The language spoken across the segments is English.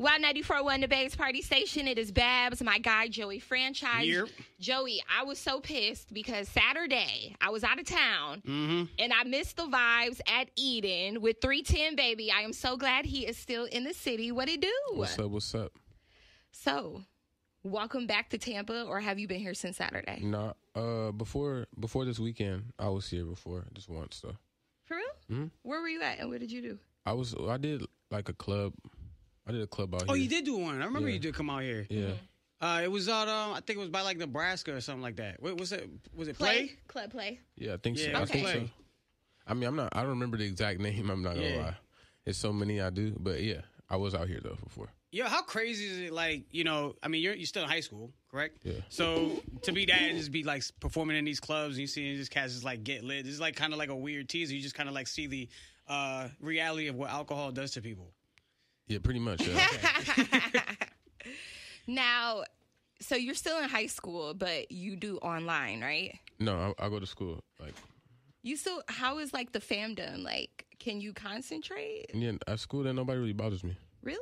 Y941 the Babes Party Station. It is Babs, my guy Joey Franchise. Yep. Joey, I was so pissed because Saturday I was out of town Mm-hmm. and I missed the vibes at Eden with 310babii. I am so glad he is still in the city. What it do? What's up? What's up? So, welcome back to Tampa, or have you been here since Saturday? Nah, uh, before before this weekend, I was here before just once though. For real? Mm-hmm. Where were you at and what did you do? I was I did like a club. I did a club out Oh, here. you did do one. I remember Yeah. you did come out here. Yeah. Uh, it was out. Um, I think it was by like Nebraska or something like that. What was it? Was it play? Club play. Yeah, I think so. Yeah, I think Play. so. I mean, I'm not. I don't remember the exact name. I'm not gonna Yeah. lie. It's so many I do, but yeah, I was out here though before. Yo, how crazy is it? Like, you know, I mean, you're you're still in high school, correct? Yeah. So to be that and just be like performing in these clubs and you see these cats just like get lit. It's like kind of like a weird teaser. You just kind of like see the uh, reality of what alcohol does to people. Yeah, pretty much. Yeah. Now, so you're still in high school, but you do online, right? no, I, I go to school. Like, You still, how is like the fandom? Like, can you concentrate? yeah, at school, then nobody really bothers me. Really?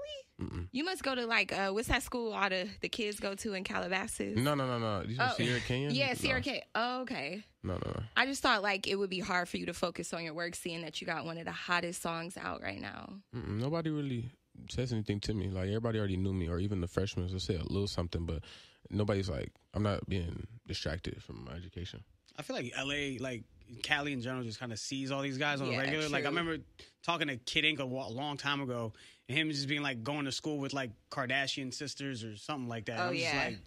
You must go to like, uh, what's that school all the, the kids go to in Calabasas? No, no, no, no. You Oh. Sierra Canyon? Yeah, Sierra no. Canyon. Oh, okay. No, no, no. I just thought like it would be hard for you to focus on your work, seeing that you got one of the hottest songs out right now. Mm-mm, nobody really says anything to me. Like everybody already knew me, or even the freshmen will say a little something, but nobody's like, I'm not being distracted from my education. I feel like LA, like Cali in general, just kind of sees all these guys on Yeah, a regular. Like I remember talking to Kid Ink a long time ago, and him just being like going to school with like Kardashian sisters or something like that. Oh, I'm just yeah. like,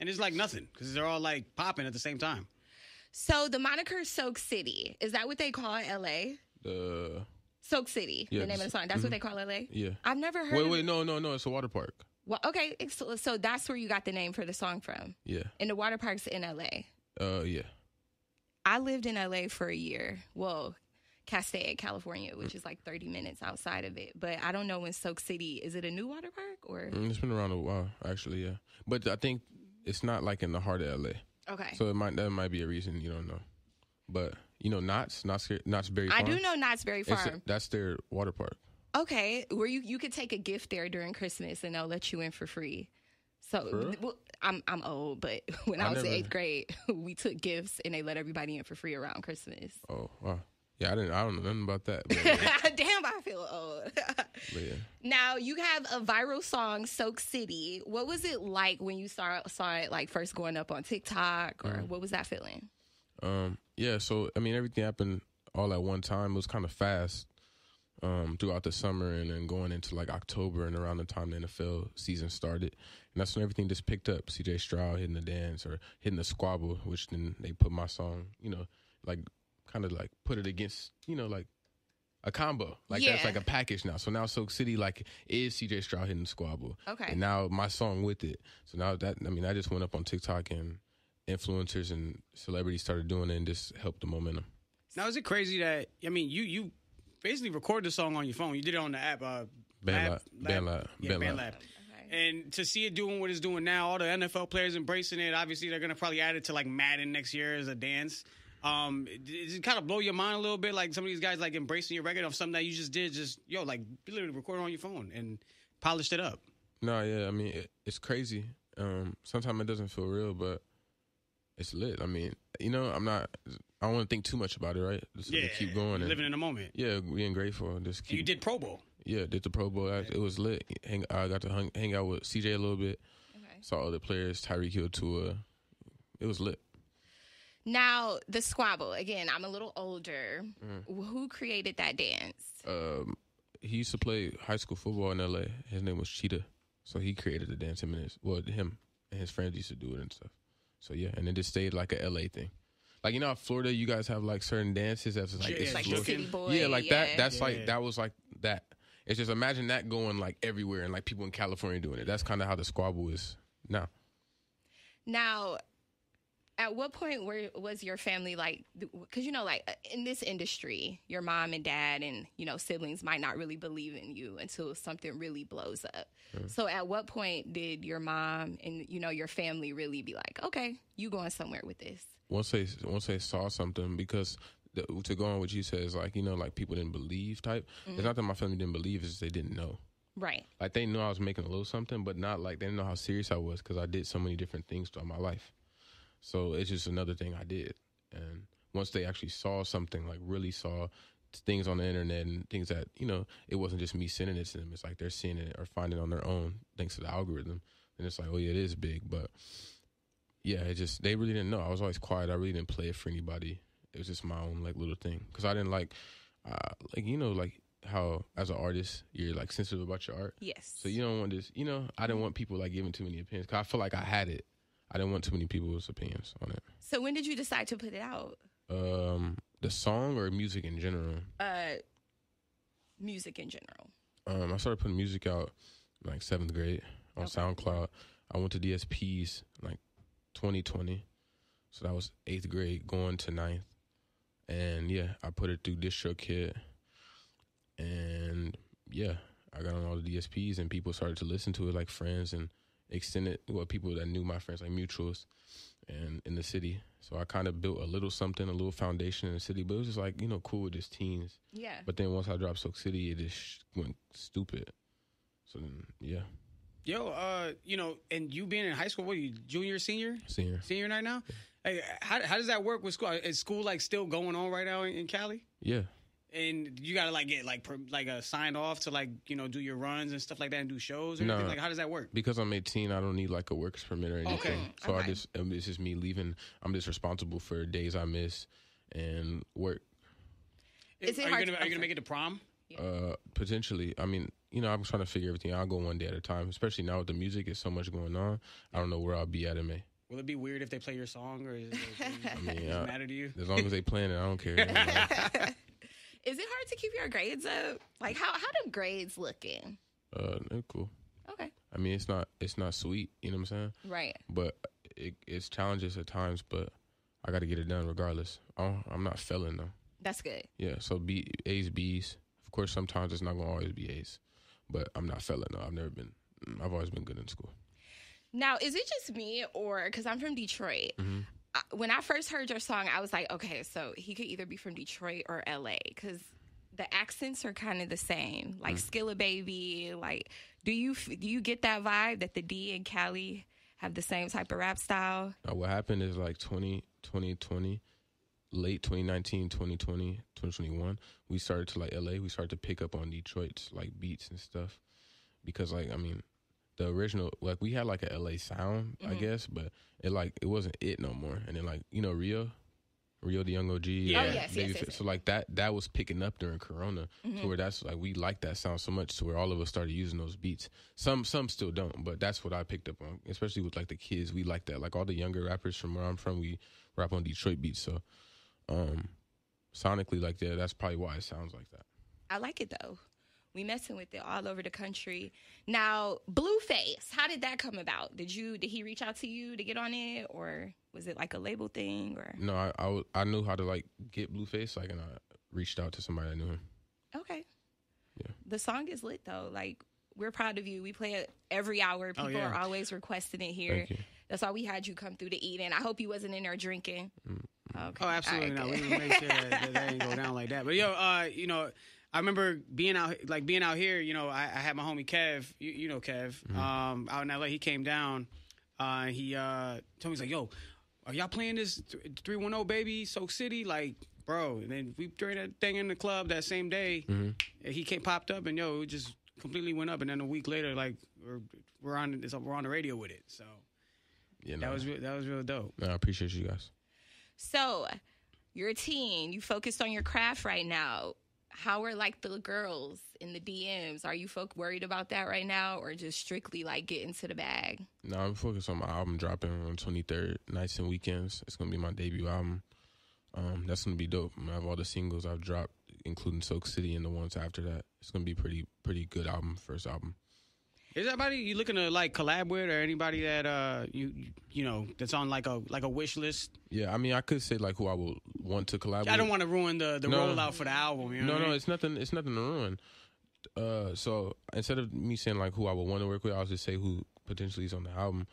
and it's like nothing because they're all like popping at the same time. So the moniker Soak City is that what they call LA? The Soak City, Yeah, the name of the song. That's what they call LA. yeah. I've never heard. Wait, wait, it. no, no, no. It's a water park. Well, okay, so, so that's where you got the name for the song from. Yeah. And the water park's in LA. Uh, yeah. I lived in LA for a year. Well, Castaic, California, which is like 30 minutes outside of it. But I don't know when Soak City is it a new water park or Mm, It's been around a while, actually. Yeah, but I think it's not like in the heart of LA, okay. so it might that might be a reason you don't know. But you know, Knott's Knott's Knott's Berry I do know Knott's Berry It's- Farm. that's their water park. Okay, where you you could take a gift there during Christmas and they'll let you in for free. So well, I'm I'm old, but when I, I was in eighth grade, we took gifts and they let everybody in for free around Christmas. Oh wow. Yeah, I didn't. I don't know nothing about that. But, yeah, Damn, I feel old. yeah. now you have a viral song, "Soak City." What was it like when you saw saw it like first going up on TikTok, or Mm. what was that feeling? Um, yeah, so I mean, everything happened all at one time. It was kind of fast um, throughout the summer, and then going into like October and around the time the NFL season started, and that's when everything just picked up. C.J. Stroud hitting the dance or hitting the squabble, which then they put my song, you know, like kind of like put it against, you know, like a combo, like that's like a package now. So now Soak City like is C.J. Stroud hitting the squabble, Okay. and now my song with it. So now that I mean, I just went up on TikTok and influencers and celebrities started doing it and just helped the momentum. Now is it crazy that I mean you you basically recorded the song on your phone. You did it on the app. Uh, Bandlab, Bandlab, yeah, Bandlab. Bandlab. And to see it doing what it's doing now, all the NFL players embracing it. Obviously, they're gonna probably add it to like Madden next year as a dance. Um, it- does it kind of blow your mind a little bit? Like some of these guys like embracing your record of something that you just did, just yo, like literally record it on your phone and polished it up. No, yeah, I mean it, it's crazy. Um, sometimes it doesn't feel real, but it's lit. I mean, you know, I'm not. I don't want to think too much about it, right? Just Yeah, keep going. And, living in the moment. yeah, being grateful. and Just And keep. you did Pro Bowl. Yeah, did the Pro Bowl. I- It was lit. Hang, I got to hang, hang out with CJ a little bit. Okay. Saw other players, Tyreek Hill, Tua. It was lit. Now the squabble again. I'm a little older. Mm. Who created that dance? Um, he used to play high school football in L.A. His name was Cheetah, so he created the dance. Him and his well, him and his friends used to do it and stuff. So yeah, and it just stayed like a L.A. thing. Like you know, how Florida, you guys have like certain dances that's like Yeah, it's Like the Florida- city boy. yeah, like that. That's Yeah. like that was like that. It's just imagine that going like everywhere and like people in California doing it. That's kind of how the squabble is now. Now, at what point were, was your family like? Because you know, like uh, in this industry, your mom and dad and you know siblings might not really believe in you until something really blows up. So, at what point did your mom and you know your family really be like, okay, you going somewhere with this? once they once they saw something because the, to go on what you said is like you know like people didn't believe type. It's not that my family didn't believe; it's just they didn't know. Right. Like they knew I was making a little something, but not like they didn't know how serious I was because I did so many different things throughout my life. So it's just another thing I did. And once they actually saw something, like really saw things on the internet and things that you know, it wasn't just me sending it to them. It's like they're seeing it or finding it on their own thanks to the algorithm. And it's like, oh yeah, it is big, but yeah, it just they really didn't know. I was always quiet. I really didn't play it for anybody. It was just my own like little thing because I didn't like, uh, like you know, like how as an artist you're like sensitive about your art. Yes. So you don't want this, you know. I didn't want people like giving too many opinions because I feel like I had it. I didn't want too many people's opinions on it. So when did you decide to put it out? Um, the song or music in general. Uh, music in general. Um, I started putting music out in, like seventh grade on Okay. SoundCloud. I went to DSPs like 2020, so that was eighth grade going to ninth, and yeah, I put it through DistroKid, and yeah, I got on all the DSPs, and people started to listen to it like friends and extended well people that knew my friends like mutuals, and in the city. So I kind of built a little something, a little foundation in the city, but it was just like you know cool with just teens. Yeah. But then once I dropped Soak City, it just went stupid. So then, yeah, Yo, uh, you know, and you being in high school, what are you, junior, senior, senior. senior right now? Hey, how how does that work with school? Is school like still going on right now in, in Cali? Yeah, And you gotta like get like per, like a sign off to like you know do your runs and stuff like that and do shows or No. anything. Like how does that work? because I'm 18, I don't need like a works permit or anything. Okay. So I just um, it's just me leaving. I'm just responsible for days I miss and work. Is it are hard you gonna are you gonna make it to prom? Uh, potentially. I mean, you know, I'm trying to figure everything. out. I'll go one day at a time. Especially now with the music, it's so much going on. I don't know where I'll be at in May. Will it be weird if they play your song or is it, I mean, does it uh, matter to you? as long as they playing it, I don't care. Hard to keep your grades up? Like how how do grades looking? uh, they're cool. Okay. I mean, it's not it's not sweet. You know what I'm saying? Right. but it, it's challenges at times. But I got to get it done regardless. I don't, I'm not failing though. That's good. Yeah, so B A's B's. Of course, sometimes it's not gonna always be A's, but I'm not failing though. I've never been. I've always been good in school. Now, is it just me or because I'm from Detroit? Mm-hmm. I, when I first heard your song, I was like, okay, so he could either be from Detroit or LA because the accents are kind of the same. Like Mm. Skilla Baby, like do you do you get that vibe that the D and Cali have the same type of rap style? Now, what happened is like 20, 2020, late 2019, 2020, 2021, we started to like LA, we started to pick up on Detroit's like beats and stuff. Because like I mean, the original like we had like a LA sound, I guess, but it like it wasn't it no more. And then like, you know, Rio, Rio Da Yung OG, Yeah. Oh, yes, yes, yes. So like that that was picking up during Corona, to where that's like we like that sound so much, to where all of us started using those beats. Some some still don't, but that's what I picked up on, especially with like the kids. We like that. Like all the younger rappers from where I'm from, we rap on Detroit beats. So, um, sonically, like that, that's probably why it sounds like that. I like it though. We messing with it all over the country. Now, Blueface, how did that come about? Did you did he reach out to you to get on it, or was it like a label thing? Or No, I I, w- I knew how to like get Blueface, like, and I reached out to somebody that knew him. okay, Yeah. the song is lit though. Like we're proud of you. We play it every hour. People yeah. are always requesting it here. Thank you. That's why we had you come through to eat. And I hope you wasn't in there drinking. Okay. Oh, absolutely All not. We good. need make sure that, that, that ain't go down like that. But yo, uh, you know, I remember being out, like being out here. You know, I, I had my homie Kev. You, you know Kev. Um, out in LA, he came down. Uh, he uh told me he's like, "Yo, are y'all playing this three one zero baby Soak City?" Like, bro. And then we during that thing in the club that same day, mm-hmm. and he came popped up, and yo, it just completely went up. And then a week later, like we're we're on it's, we're on the radio with it. So Yeah, that no, was real, that was real dope. no, I appreciate you guys. So, you're a teen. You focused on your craft right now. How are like the girls in the DMs? Are you folk worried about that right now, or just strictly like getting to the bag? No, I'm focused on my album dropping on 23rd, nights and weekends. It's gonna be my debut album. Um, that's gonna be dope. I'm have all the singles I've dropped, including Soak City and the ones after that. It's gonna be pretty, pretty good album. First album. Is anybody you looking to like collab with, or anybody that uh you you know that's on like a like a wish list? Yeah, I mean, I could say like who I would want to collab. I don't want to ruin the the No. rollout for the album. You know No, what I no, mean? it's nothing. It's nothing to ruin. Uh, so instead of me saying like who I would want to work with, I'll just say who potentially is on the album.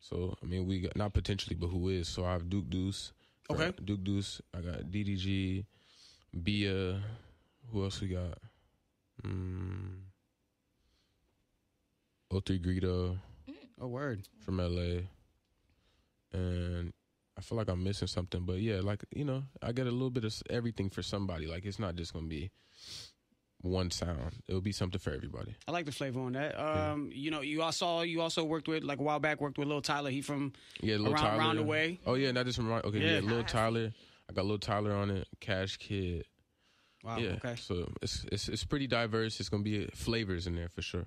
So I mean, we got not potentially, but who is? So I have Duke Deuce. Okay. Right, Duke Deuce. I got DDG, Bia. Who else we got? Mm, 03 Greedo Oh, word. from LA, and I feel like I'm missing something. But yeah, like you know, I get a little bit of everything for somebody. Like it's not just gonna be one sound. It'll be something for everybody. I like the flavor on that. Um, you know, you also you also worked with like a while back worked with Lil Tyler. He from Yeah, Lil Around- Tyler. Around the Way. Oh yeah, not just from okay. Yeah. Yeah, Lil. Tyler. I got Lil Tyler on it. Cash Kid. wow. yeah. Okay. So it's it's it's pretty diverse. It's gonna be flavors in there for sure.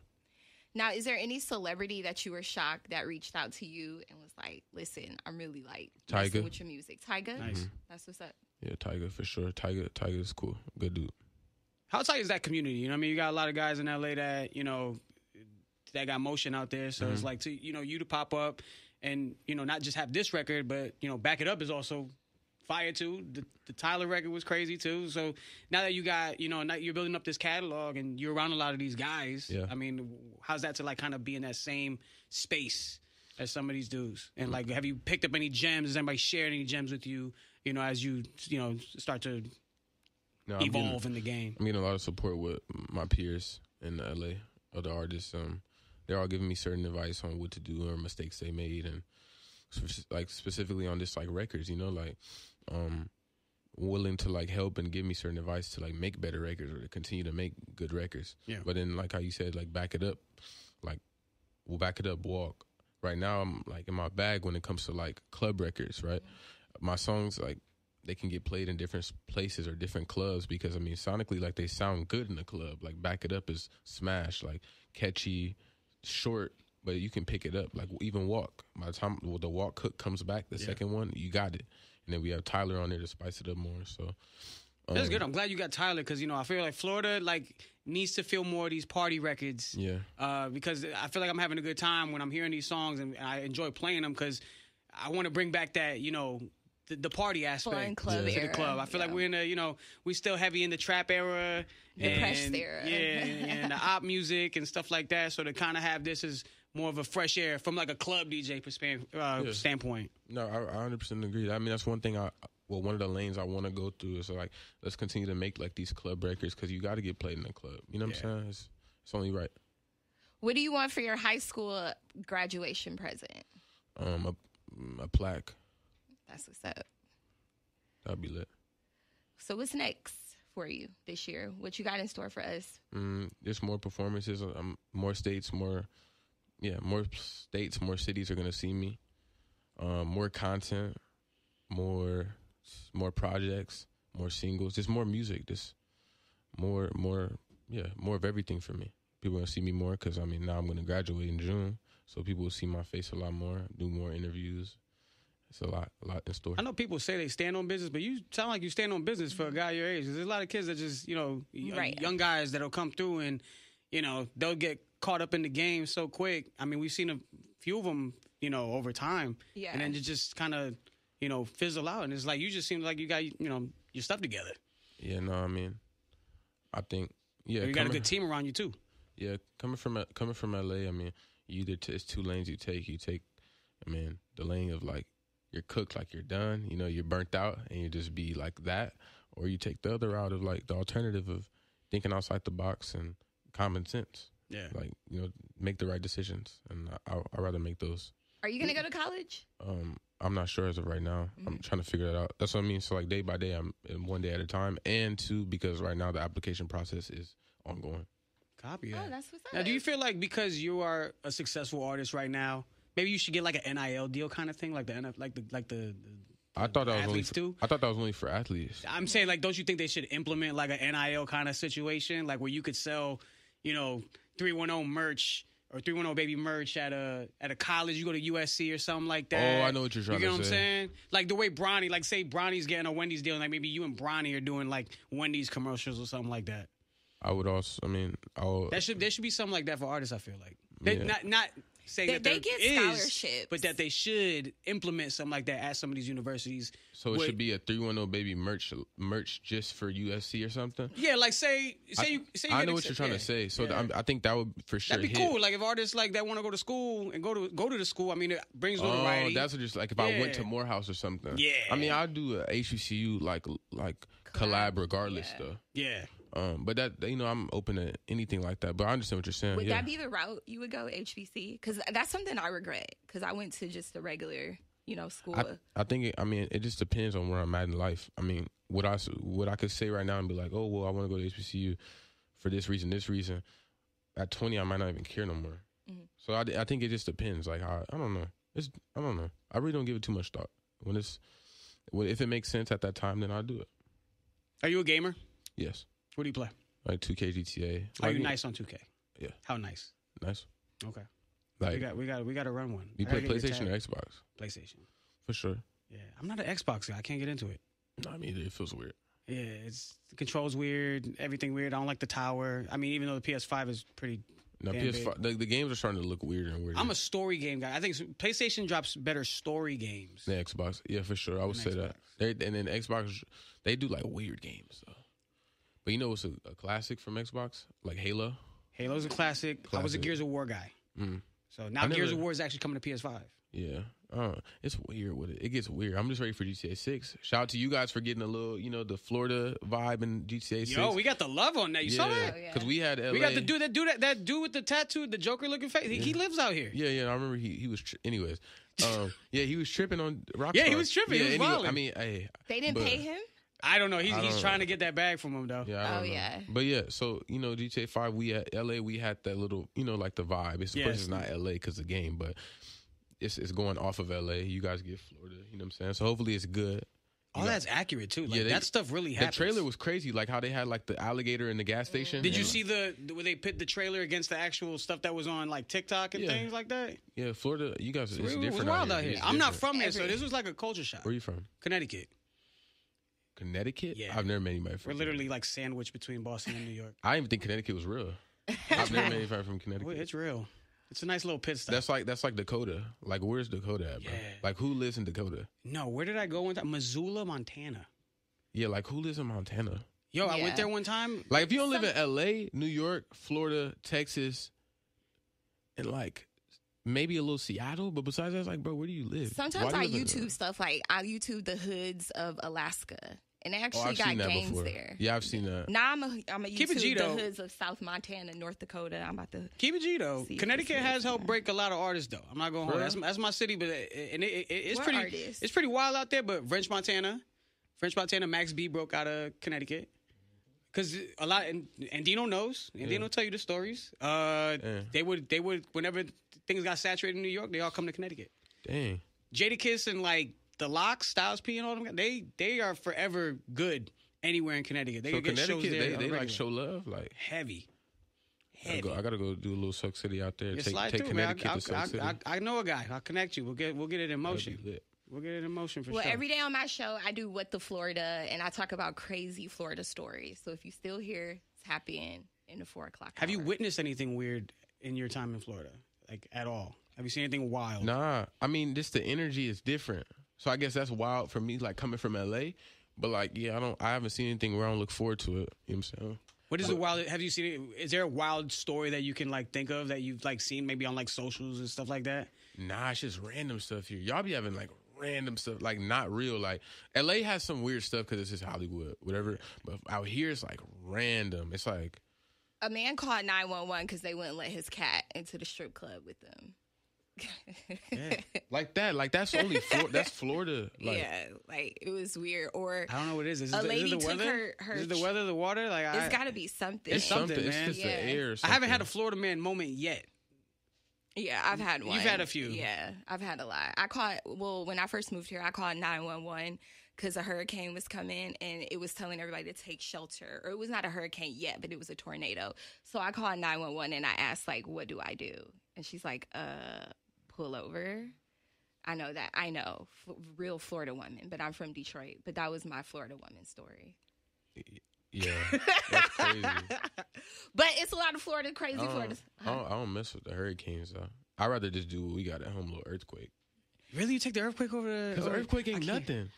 Now, is there any celebrity that you were shocked that reached out to you and was like, "Listen, I'm really like messing Tyga. with your music." Tyga, Nice. Mm-hmm. that's what's up. Yeah, Tyga for sure. Tyga Tyga is cool. Good dude. How tight is that community? You know, what I mean, you got a lot of guys in LA that you know that got motion out there. So it's mm-hmm. like to you know you to pop up and you know not just have this record, but you know back it up is also fire too. The, the Tyler record was crazy too. So now that you got you know now you're building up this catalog and you're around a lot of these guys. Yeah. I mean, how's that to like kind of be in that same space? As some of these dudes, and like, have you picked up any gems? Has anybody shared any gems with you? You know, as you you know start to No, I'm getting- evolve in the game. I'm getting a lot of support with my peers in LA, other artists. Um, they're all giving me certain advice on what to do or mistakes they made, and like specifically on this like records, you know, like um, willing to like help and give me certain advice to like make better records or to continue to make good records. Yeah. But then, like how you said, like back it up, like we'll back it up, walk. Right now, I'm like in my bag when it comes to like club records, right? My songs like they can get played in different places or different clubs because I mean sonically like they sound good in the club. Like back it up is smash, like catchy, short, but you can pick it up. Like even walk. By the time well, the walk hook comes back, the second one, you got it. And then we have Tyler on there to spice it up more. So That's um, good. I'm glad you got Tyler because you know I feel like Florida like needs to feel more of these party records. Yeah. Uh, because I feel like I'm having a good time when I'm hearing these songs and I enjoy playing them because I want to bring back that you know the, the party aspect Fun club to the club. I feel like we're in a you know we still heavy in the trap era, Depressed and, era. yeah, and the op music and stuff like that. So to kind of have this as more of a fresh air from like a club DJ perspan- uh, Yeah. standpoint. No, I, I 100% agree. I mean, that's one thing I, well, one of the lanes I want to go through is like, let's continue to make like these club records because you got to get played in the club. You know what Yeah. I'm saying? It's, it's only right. What do you want for your high school graduation present? Um, a, a plaque. That's what's up. That'd be lit. So what's next for you this year? What you got in store for us? Mm, there's more performances, um, more states, more, yeah, more states, more cities are gonna see me. Um, more content, more, more projects, more singles, just more music, just more, more, yeah, more of everything for me. People are gonna see me more because I mean now I'm gonna graduate in June, so people will see my face a lot more, do more interviews. It's a lot, a lot in store. I know people say they stand on business, but you sound like you stand on business for a guy your age. There's a lot of kids that just, you know, Right. young guys that'll come through and, you know, they'll get caught up in the game so quick. I mean, we've seen a few of them, you know, over time. Yeah. And then it just kind of, you know, fizzle out. And it's like, you just seem like you got, you know, your stuff together. Yeah, no, I mean, I think yeah, you got a good team around you, too. Yeah, coming from coming from LA, I mean, you either t- it's two lanes you take. You take, I mean, the lane of like you're cooked, like you're done. You know, you're burnt out, and you just be like that, or you take the other route of like the alternative of thinking outside the box and common sense. Yeah. Like you know, make the right decisions, and I I I'd rather make those. Are you gonna go to college? Um, I'm not sure as of right now. Mm-hmm. I'm trying to figure that out. That's what I mean. So like day by day, I'm in one day at a time, and two because right now the application process is ongoing. Copy That. Oh, that. that's what's up. Now, do you feel like because you are a successful artist right now, maybe you should get like an NIL deal kind of thing, like the NF, like the like the, the I thought that was only for? I thought that was only for athletes. I'm saying like, don't you think they should implement like an NIL kind of situation, like where you could sell, you know, three one zero merch or three one zero baby merch at a at a college, you go to USC or something like that. Oh, I know what you're trying to you to get what. I'm saying? Like the way Bronny, like say Bronny's getting a Wendy's deal, and like maybe you and Bronny are doing like Wendy's commercials or something like that. I would also. I mean, I'll. That should there should be something like that for artists. I feel like they, Yeah. not not saying They- that they get is, scholarships. but that they should implement something like that at some of these universities. so it where- should be a three one zero baby merch merch just for USC or something. Yeah, like say say you say you I know what accept- you're trying yeah. to say. So Yeah. I'm, I think that would for sure. That'd be hit. cool. Like if artists like that want to go to school and go to go to the school. I mean, it brings Oh, notoriety. that's what just like if I went to Morehouse or something. Yeah. I mean, I'll do a HBCU like like collab regardless Yeah. though. yeah. Um, but that you know, I'm open to anything like that. But I understand what you're saying. Would yeah. that be the route you would go HBC? Because that's something I regret. Because I went to just a regular, you know, school. I, I think it, I mean it just depends on where I'm at in life. I mean, what I s- what I could say right now and be like, oh well, I want to go to HBCU for this reason, this reason. At 20, I might not even care no more. Mhm. So I, I think it just depends. Like I, I don't know. It's I don't know. I really don't give it too much thought. When it's when, if it makes sense at that time, then I'll do it. Are you a gamer? Yes, What do you play? Uh, like 2K GTA. Are you nice on 2K? Yeah. How nice? Nice. Okay. Like we got we got we got to run one. you I play gotta get your PlayStation or. Xbox PlayStation. for sure. Yeah, I'm not an Xbox guy. I can't get into it. No, I mean it feels weird. Yeah, it's the controls weird, everything weird. I don't like the tower. I mean, even though the PS5 is pretty. Damn PS5, the, the games are starting to look weirder and weirder. I'm a story game guy. I think PlayStation drops better story games. The Xbox, yeah, for sure. I would say that. They, and then Xbox, they do like weird games. So. But you know what's a, a classic from Xbox? Like Halo. Halo's a classic. I was a Gears of War guy. Mm. So now I Gears of War is actually coming to PS5. Yeah, uh, it's weird with it. It gets weird. I'm just ready for GTA Six. Shout out to you guys for getting a little, you know, the Florida vibe in GTA Six. Yo, we got the love on that. You saw that? Oh, yeah. because we had LA. We got the dude that dude that, that dude with the tattoo, the Joker looking face. He, he lives out here. Yeah, yeah. I remember he he was. Tri- anyways, um, yeah, he was tripping on Rockstar. Yeah, he was tripping. He was and wilding. I mean, hey, they didn't but- pay him. I don't know. He's he's don't trying know. to get that bag from him though. Yeah, Oh, know. yeah. But yeah, so you know, GTA Five, we at LA, we had that little, you know, like the vibe. It's of Yes. course it's not LA because the game, but it's it's going off of LA. You guys get Florida, you know what I'm saying? So hopefully it's good. All You got- that's accurate too. Like, Yeah, they- that stuff really happened. The trailer was crazy, like how they had like the alligator in the gas mm. station. Did you and, see the where they pit the trailer against the actual stuff that was on like TikTok and Yeah. things like that? Yeah, Florida. You guys, it's It was different wild out out here. here. I'm not from there, so this was like a culture shock. Where you from? Connecticut. Connecticut. Yeah. I've never met anybody from. We're literally like sandwiched between Boston and New York. I didn't even think Connecticut was real. I've never met anybody from Well, Connecticut. it's real. It's a nice little pit stop. That's like that's like Dakota. Like where's Dakota at, bro? Yeah. Like who lives in Dakota? no, where did I go one time? Missoula, Montana. Yeah, like who lives in Montana? Yo, I went there one time. Like if you don't live in L.A., New York, Florida, Texas, and like maybe a little Seattle, but besides that, it's like, bro, where do you live? Sometimes Why I you live YouTube stuff like I YouTube the hoods of Alaska, and they Oh, actually I've got seen that games before. there. Yeah, I've seen that. Now I'm a I'm a Keep it G, YouTube the hoods of South Montana, North Dakota. I'm about to. Keep it G though. Connecticut has real. helped break a lot of artists though. I'm not going to hold. For That's, that's my city, but and it, it, it's What pretty. artists? It's pretty wild out there. But French Montana, French Montana, Max B broke out of Connecticut. Cause a lot, and, and Dino knows, and Dino tell you the stories. Uh, Yeah. they would, they would, whenever things got saturated in New York, they all come to Connecticut. Dang. Jadakiss and like the LOX, Styles P, and all them, they they are forever good anywhere in Connecticut. They So could get shows Connecticut, there. they, they like regular. show love. Like heavy, I heavy. gotta, go, I gotta go do a little Suck City out there. Yeah, take slide take through, man. Connecticut I, to Suck I, City. I, I know a guy. I'll connect you. We'll get we'll get it in motion. We'll get it in motion for Well, sure. every day on my show, I do what the Florida, and I talk about crazy Florida stories. So if you still here, tap in in the four o'clock. Have you witnessed anything weird in your time in Florida, like at all? Have you seen anything wild? Nah, I mean, just the energy is different. So I guess that's wild for me, like coming from LA. But like, yeah, I don't, I haven't seen anything where I don't look forward to it. You know what I'm saying? What is the wild? Have you seen? Is there a wild story that you can like think of that you've like seen maybe on like socials and stuff like that? Nah, it's just random stuff here. Y'all be having like random stuff, like not real. Like LA has some weird stuff because it's just Hollywood, whatever. But out here, it's like random. It's like, A man called nine one one because they wouldn't let his cat into the strip club with them. yeah. like that. Like that's only Flor- that's Florida. Like, yeah, like it was weird. Or I don't know what it is. Is A it, the, is lady it the took weather? her- her is it the weather, the water? Like I, it's got to be something. it's something, something. man. It's just Yeah. the air. Or I haven't had a. Florida man moment yet. Yeah, I've had one. You've had a few. Yeah, I've had a lot. I called, well, when I first moved here, I called 911 because a hurricane was coming and it was telling everybody to take shelter. Or it was not a hurricane yet, but it was a tornado. So I called 911 and I asked, like, what do I do? And she's like, uh, pull over. I know that. I know. F- real Florida woman, but I'm from Detroit. But that was my Florida woman story. Yeah, that's crazy. But it's a lot of Florida, crazy I don't, Florida. I, don't, I don't mess with the hurricanes though. I'd rather just do what we got at home, little earthquake. Really, you take the earthquake over the? Because earthquake I ain't can't. nothing.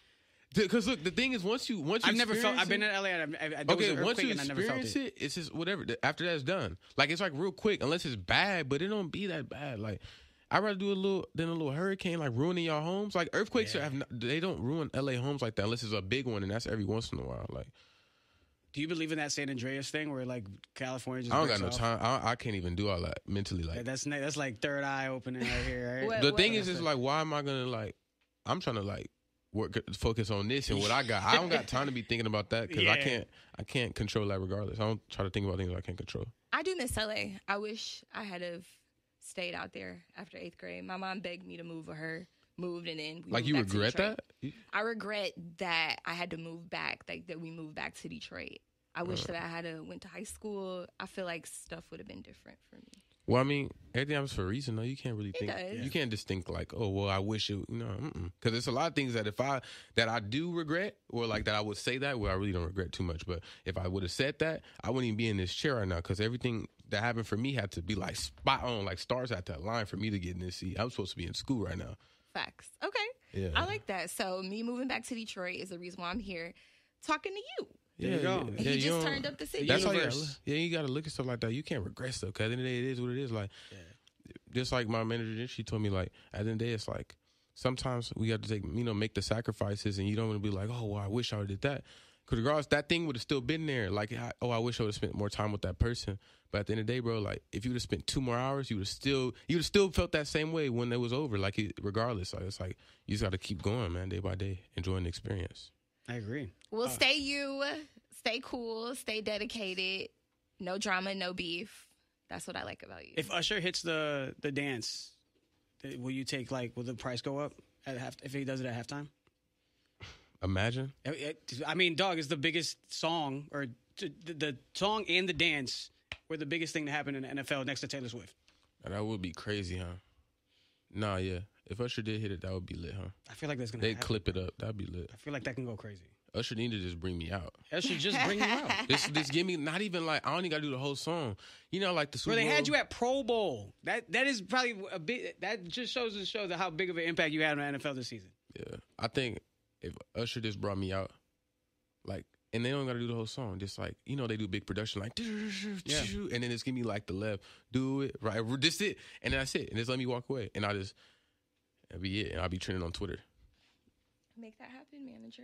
Because look, the thing is, once you once you I've never felt. I've been in LA. And I, I, there was Okay, an once you earthquake and I never felt experience it. it, it's just whatever. After that's done, like it's like real quick, unless it's bad, but it don't be that bad. Like I'd rather do a little than a little hurricane, like ruining your homes. Like earthquakes Yeah. have, not, they don't ruin LA homes like that unless it's a big one, and that's every once in a while. Like Do you believe in that San Andreas thing where like California just I don't breaks got no off? time. I, I can't even do all that mentally. Like Yeah, That's ne- that's like third eye opening right here. Right? What- the what- thing is, is like, why am I gonna like? I'm trying to like work, focus on this and what I got. I don't got time to be thinking about that because I can't. I can't control that regardless. I don't try to think about things I can't control. I do miss LA. I wish I had have stayed out there after eighth grade. My mom begged me to move with her, moved, and then we Like moved you back regret Detroit. that? I regret that I had to move back, like that we moved back to Detroit. I wish Uh. that I had to went to high school. I feel like stuff would have been different for me. Well, I mean, everything happens for a reason. though. you can't really think. does. You can't just think like, oh, well, I wish it. You know, because there's a lot of things that if I that I do regret, or like that I would say that, well, I really don't regret too much. But if I would have said that, I wouldn't even be in this chair right now. Because everything that happened for me had to be like spot on, like stars had to align for me to get in this seat. I'm supposed to be in school right now. Facts. Okay. Yeah, I like that. So me moving back to Detroit is the reason why I'm here talking to you. There you go. Yeah, he you just turned up the city. That's how you universe. gotta, yeah, you got to look at stuff like that. You can't regret stuff. Cause at the end of the day, it is what it is. Like, just like my manager, she told me, like, at the end of the day, it's like sometimes we have to take, you know, make the sacrifices, and you don't want to be like, oh, well, I wish I would did that. Because regardless, that thing would have still been there. Like, oh, I wish I would have spent more time with that person. But at the end of the day, bro, like, if you would have spent two more hours, you would have still, you would have still felt that same way when it was over. Like, regardless, like, it's like you just got to keep going, man, day by day, enjoying the experience. I agree. Well, uh. stay you, stay cool, stay dedicated, no drama, no beef. That's what I like about you. If Usher hits the the dance, will you take like will the price go up at half if he does it at halftime? Imagine. I- I- I mean, dog is the biggest song or the, the song and the dance were the biggest thing to happen in the NFL next to Taylor Swift. That would be crazy, huh? Nah, yeah. If Usher did hit it, that would be lit, huh? I feel like that's gonna. They happen. clip it up. That'd be lit. I feel like that can go crazy. Usher need to just bring me out. Should just bring me out. This, this give me not even like I don't even gotta do the whole song. You know, like the Super Bro, they had you at Pro Bowl. That that is probably a bit. That just shows to show that how big of an impact you had on the NFL this season. Yeah, I think if Usher just brought me out, like, and they don't gotta do the whole song. Just like you know, they do big production, like, Yeah. and then just give me like the left, do it right, just it, and then that's it, and just let me walk away, and I just that'd be it, and I'll be trending on Twitter. Make that happen, manager.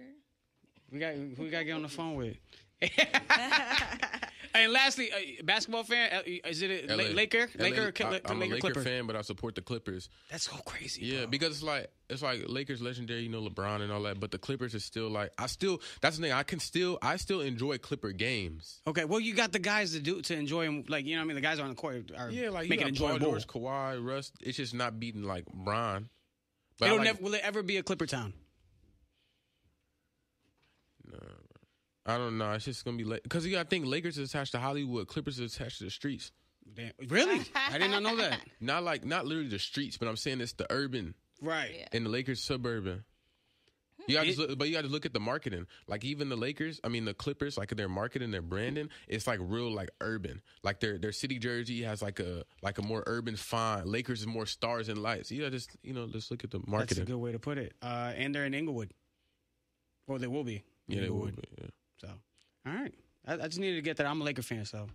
We got who we got to get on the phone with. and lastly, uh, basketball fan, uh, is it a LA. La- Laker, LA Laker, I, Laker, a Laker Clipper? fan, but I support the Clippers. That's so crazy. Yeah, bro. because it's like it's like Lakers legendary, you know, LeBron and all that, but the Clippers is still like I still that's the thing. I can still I still enjoy Clipper games. Okay, well, you got the guys to do to enjoy them, Like you know, what I mean, the guys on the court are Yeah, like making got Paul enjoyable. George, Kawhi, Russ. It's just not beating like Bron. But It'll like- never, will it ever be a Clipper town? I don't know. It's just gonna be because you got to think Lakers is attached to Hollywood, Clippers is attached to the streets. Damn. Really? I did not know that. Not like not literally the streets, but I'm saying it's the urban Right. Yeah. and the Lakers suburban. You got to, It- look, but you got to look at the marketing. Like even the Lakers, I mean the Clippers, like their marketing, their branding, it's like real like urban. Like their their city jersey has like a like a more urban font. Lakers is more stars and lights. You got to just you know just look at the marketing. That's a good way to put it. Uh, and they're in Inglewood. Well, they will be. yeah, they Inglewood. would. Yeah. So, all right. I, I just needed to get that. I'm a Laker fan, so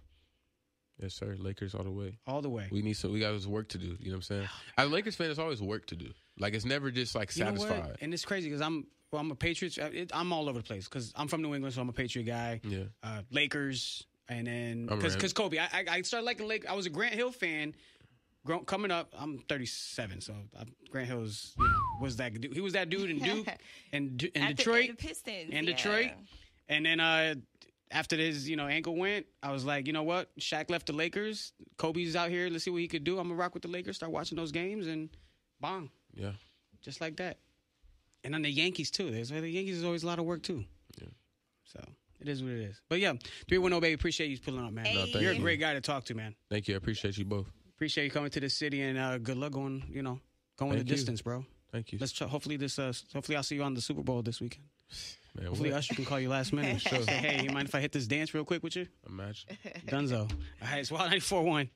Yes, sir. Lakers all the way. all the way. We need so we got this work to do. You know what I'm saying? As a Lakers fan, it's always work to do. Like it's never just like You know what? satisfied. And it's crazy because I'm well, I'm a Patriots. uh, It, I'm all over the place because I'm from New England, so I'm a Patriot guy. Yeah. Uh, Lakers, and then I'm because Rams. because Kobe, I, I I started liking Lake. I was a Grant Hill fan. Grown, coming up, I'm 37, so I, Grant Hill's you know, was that dude. He was that dude in Duke and Du- in At the- Detroit. the Pistons and yeah. Detroit. And then uh, after his, you know, ankle went, I was like, you know what? Shaq left the Lakers. Kobe's out here. Let's see what he could do. I'm gonna rock with the Lakers. Start watching those games and bang, Yeah. just like that. And then the Yankees too. There's the Yankees is always a lot of work too. Yeah. So it is what it is. But yeah, three one zero baby. Appreciate you pulling up, man. No, thank You're a great guy to talk to, man. Thank you. I appreciate you both. Appreciate you coming to the city and uh, good luck going. You know, going Thank the you. distance, bro. Thank you. Let's try, hopefully this. Uh, hopefully I'll see you on the Super Bowl this weekend. Man, Hopefully what? Usher can call you last minute. Say, hey, you mind if I hit this dance real quick with you? Imagine. Dunzo. All right, it's Wild 94.1.